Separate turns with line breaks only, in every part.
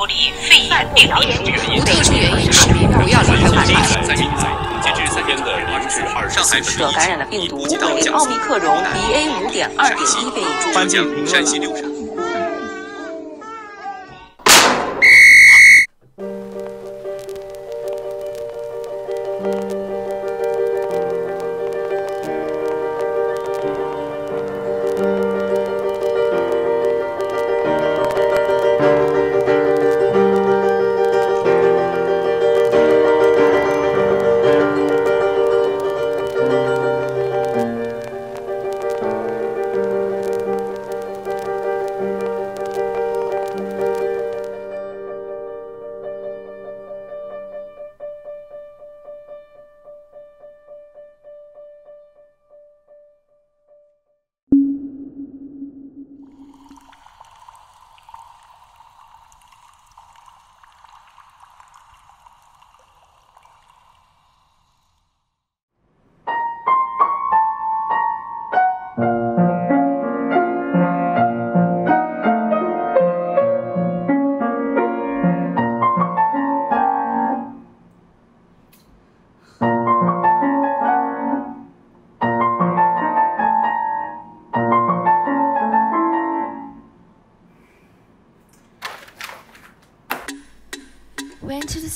无特殊原因，市民不要离开
武汉。截至三天的零至二十四
死者感染的病毒为奥密克戎 BA 五点二点一变异株。
颁奖山西六省。
Went to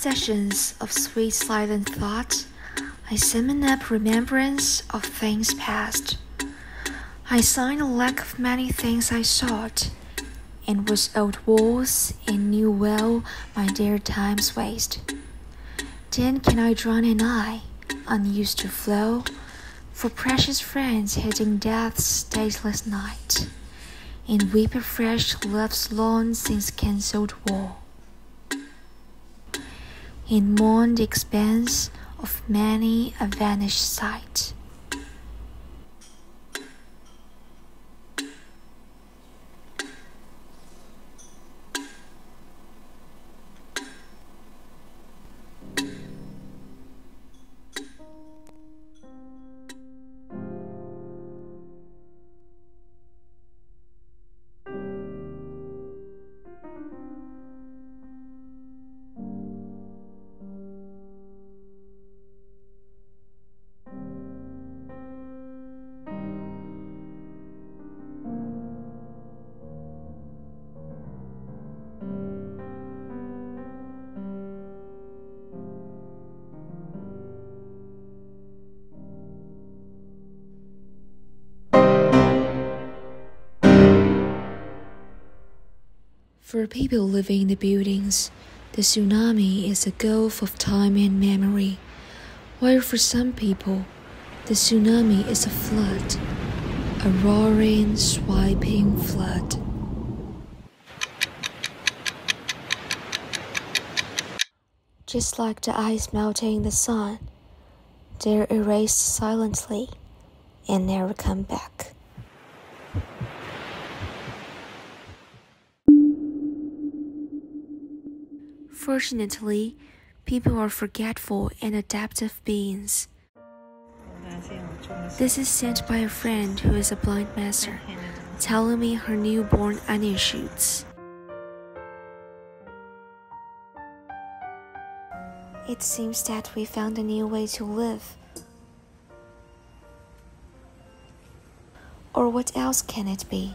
sessions of sweet silent thought. I summon up remembrance of things past. I sign a lack of many things I sought, and was old walls and knew well my dear time's waste. Then can I drown an eye, unused to flow, for precious friends hiding death's dateless night, and weep afresh love's long since cancelled war in mourned the expanse of many a vanished sight. For people living in the buildings, the tsunami is a gulf of time and memory, while for some people, the tsunami is a flood, a roaring, swiping flood. Just like the ice melting in the sun, they're erased silently and never come back. Fortunately, people are forgetful and adaptive beings. This is sent by a friend who is a blind master, telling me her newborn onion shoots. It seems that we found a new way to live. Or what else can it be?